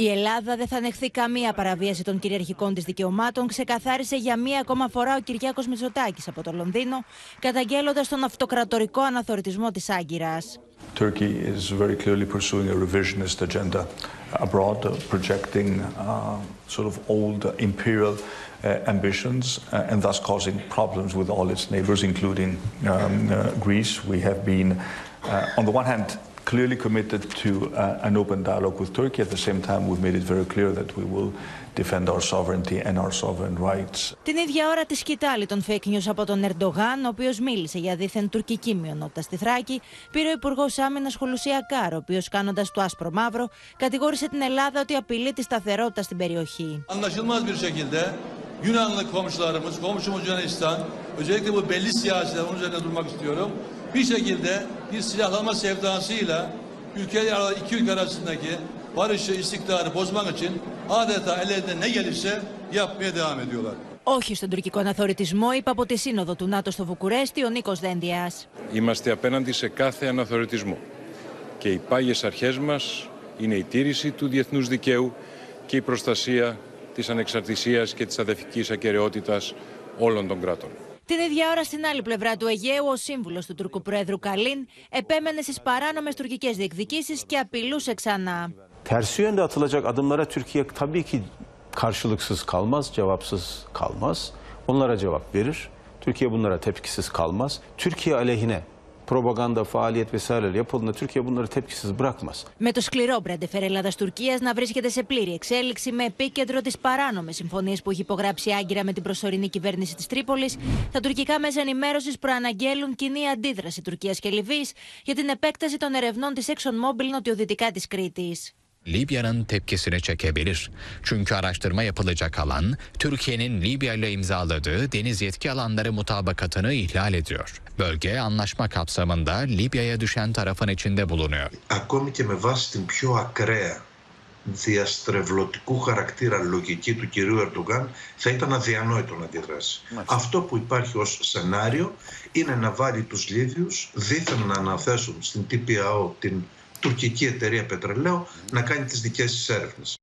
Η Ελλάδα δεν θα ανεχθεί καμία παραβίαση των κυριαρχικών τη δικαιωμάτων, ξεκαθάρισε για μία ακόμα φορά ο Κυριάκο Μητσοτάκη από το Λονδίνο, καταγγέλλοντα τον αυτοκρατορικό αναθωρητισμό τη Άγκυρα. Turkey is very clearly pursuing a revisionist agenda abroad, uh, projecting uh, sort of old imperial uh, ambitions uh, and thus causing problems with all its neighbors, including um, uh, Greece. We have been, uh, on the one hand, clearly committed to uh, an open dialogue with Turkey. At the same time, we've made it very clear that we will defend our sovereignty and our sovereign rights. Την ίδια ώρα τη σκητάλη των fake news από τον Ερντογάν, ο οποίο μίλησε για δίθεν τουρκική μειονότητα στη Θράκη, πήρε ο Υπουργό Άμυνα Χολουσιακάρ, ο οποίο κάνοντα το άσπρο μαύρο, κατηγόρησε την Ελλάδα ότι απειλεί τη σταθερότητα στην περιοχή. Anlaşılmaz bir şekilde Yunanlı komşularımız, komşumuz Yunanistan, özellikle bu belli siyasiler, onun üzerine durmak istiyorum. Bir şekilde bir silahlanma sevdasıyla ülkeler ara- iki ülke arasındaki barışı, istikrarı bozmak için adeta ellerinden ne gelirse yapmaya devam ediyorlar. Όχι στον τουρκικό αναθωρητισμό, είπε από τη Σύνοδο του ΝΑΤΟ στο Βουκουρέστι ο Νίκος Δένδιας. Είμαστε απέναντι σε κάθε αναθωρητισμό. Και οι πάγιες αρχές μας είναι η τήρηση του διεθνούς δικαίου και η προστασία της ανεξαρτησίας και της αδεφικής ακαιρεότητας όλων των κράτων. Την ίδια ώρα στην άλλη πλευρά του Αιγαίου, ο σύμβουλο του Τουρκου Πρόεδρου Καλίν επέμενε στι παράνομε τουρκικέ διεκδικήσει και απειλούσε ξανά. Tersi yönde atılacak adımlara Türkiye tabii ki karşılıksız kalmaz, cevapsız kalmaz. Onlara cevap verir. Türkiye bunlara tepkisiz kalmaz. Türkiye aleyhine propaganda, faaliyet vesaireler yapıldığında Türkiye bunları tepkisiz bırakmaz. Με το σκληρό μπραντεφέρ Ελλάδα-Τουρκία να βρίσκεται σε πλήρη εξέλιξη με επίκεντρο τις παράνομες συμφωνίες που έχει υπογράψει άγκυρα με την προσωρινή κυβέρνηση της Τρίπολης, τα τουρκικά μέσα ενημέρωσης προαναγγέλουν κοινή αντίδραση Τουρκίας και Λιβύης για την επέκταση των ερευνών της ExxonMobil νοτιοδυτικά της Κρήτης. Libya'nın tepkisini çekebilir. Çünkü araştırma yapılacak alan Türkiye'nin Libya ile imzaladığı deniz yetki alanları mutabakatını ihlal ediyor. Bölge anlaşma kapsamında Libya'ya düşen tarafın içinde bulunuyor. ακόμη και με βάση την πιο ακραία διαστρεβλωτικού χαρακτήρα λογική του κυρίου Ερντογάν θα ήταν αδιανόητο να αντιδράσει. Αυτό που υπάρχει ως σενάριο είναι να βάλει τους Λίβιους δίθεν να αναθέσουν στην TPAO την τουρκική εταιρεία πετρελαίου να κάνει τις δικές της έρευνες.